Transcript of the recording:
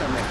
non